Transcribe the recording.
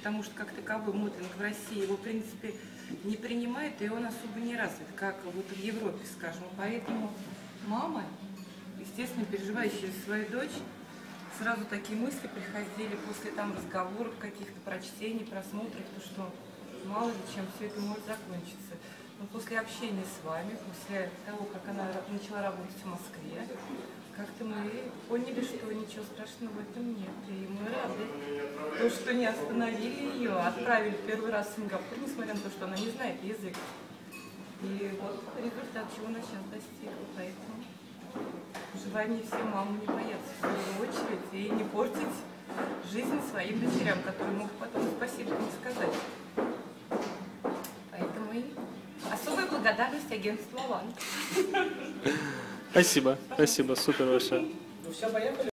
потому что как таковой мотлинг в России его, в принципе, не принимает, и он особо не развит, как вот в Европе, скажем. Поэтому мама, естественно, переживающая свою дочь, сразу такие мысли приходили после там разговоров, каких-то прочтений, просмотров, то что мало ли чем все это может закончиться. Но после общения с вами, после того, как она начала работать в Москве, как-то мы поняли, что ничего страшного в этом нет. И мы рады. То, что не остановили ее, отправили первый раз в Сингапур, несмотря на то, что она не знает язык. И вот результат, чего она сейчас достигла. Поэтому желание всем маму не бояться в первую очередь и не портить жизнь своим дочерям, которые могут потом спасибо не сказать. Поэтому и особая благодарность агентству «Алан». Спасибо, спасибо, супер большое. Ну все, поехали.